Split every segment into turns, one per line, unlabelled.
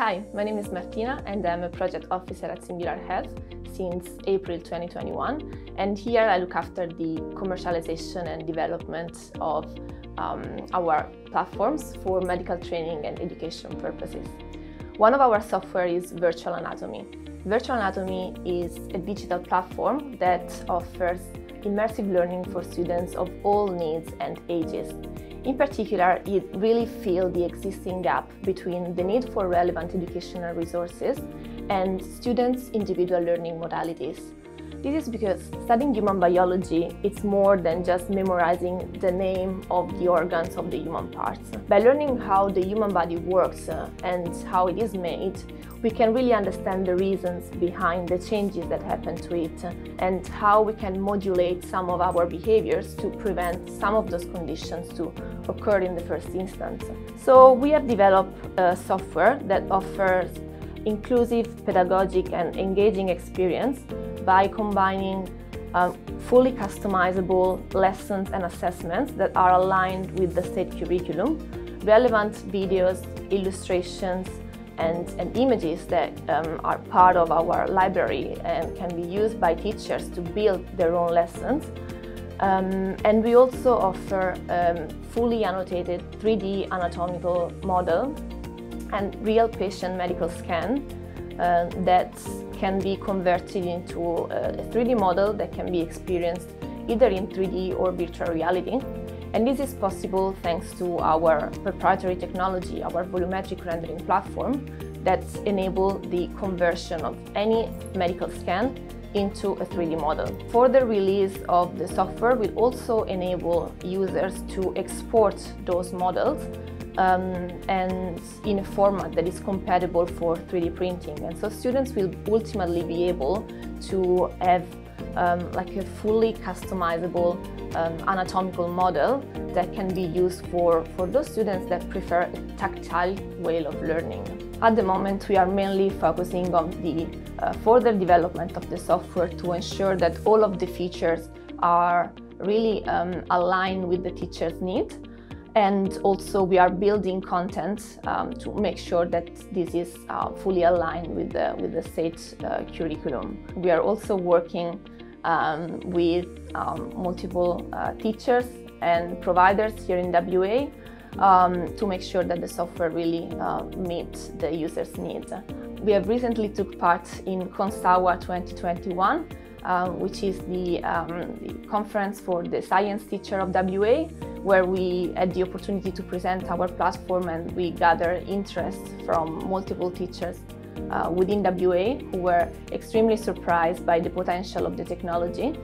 Hi, my name is Martina and I'm a project officer at Singular Health since April 2021. And here I look after the commercialization and development of um, our platforms for medical training and education purposes. One of our software is Virtual Anatomy. Virtual Anatomy is a digital platform that offers immersive learning for students of all needs and ages. In particular, it really fills the existing gap between the need for relevant educational resources and students' individual learning modalities. This is because studying human biology it's more than just memorizing the name of the organs of the human parts. By learning how the human body works uh, and how it is made, we can really understand the reasons behind the changes that happen to it and how we can modulate some of our behaviors to prevent some of those conditions to occur in the first instance. So we have developed a software that offers inclusive, pedagogic and engaging experience by combining um, fully customizable lessons and assessments that are aligned with the state curriculum, relevant videos, illustrations, and, and images that um, are part of our library and can be used by teachers to build their own lessons. Um, and we also offer um, fully annotated 3D anatomical model and real patient medical scan uh, that can be converted into uh, a 3D model that can be experienced either in 3D or virtual reality. And this is possible thanks to our proprietary technology, our volumetric rendering platform that enable the conversion of any medical scan into a 3D model. Further release of the software will also enable users to export those models um, and in a format that is compatible for 3D printing. And so students will ultimately be able to have um, like a fully customizable um, anatomical model that can be used for, for those students that prefer a tactile way of learning. At the moment, we are mainly focusing on the uh, further development of the software to ensure that all of the features are really um, aligned with the teacher's needs and also we are building content um, to make sure that this is uh, fully aligned with the, with the state uh, curriculum. We are also working um, with um, multiple uh, teachers and providers here in WA um, to make sure that the software really uh, meets the user's needs. We have recently took part in Constawa 2021 uh, which is the, um, the, conference for the science teacher of WA, where we had the opportunity to present our platform and we gather interest from multiple teachers uh, within WA who were extremely surprised by the potential of the technology.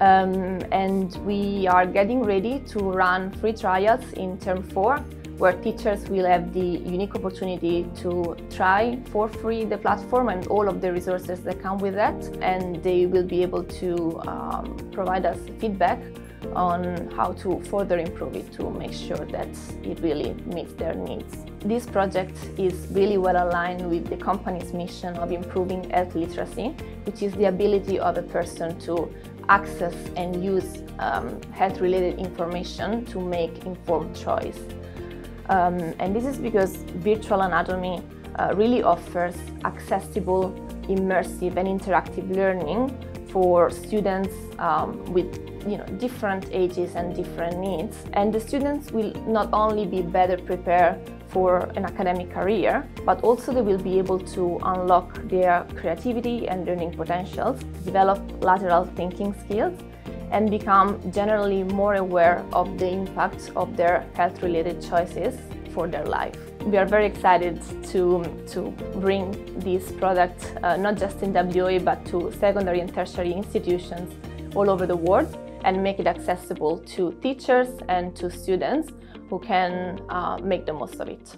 Um, and we are getting ready to run free trials in term four where teachers will have the unique opportunity to try for free the platform and all of the resources that come with that. And they will be able to um, provide us feedback on how to further improve it to make sure that it really meets their needs. This project is really well aligned with the company's mission of improving health literacy, which is the ability of a person to access and use um, health-related information to make informed choice. Um, and this is because virtual anatomy uh, really offers accessible, immersive and interactive learning for students um, with you know, different ages and different needs. And the students will not only be better prepared for an academic career, but also they will be able to unlock their creativity and learning potentials, develop lateral thinking skills, and become generally more aware of the impacts of their health-related choices for their life. We are very excited to, to bring this product uh, not just in WA but to secondary and tertiary institutions all over the world and make it accessible to teachers and to students who can uh, make the most of it.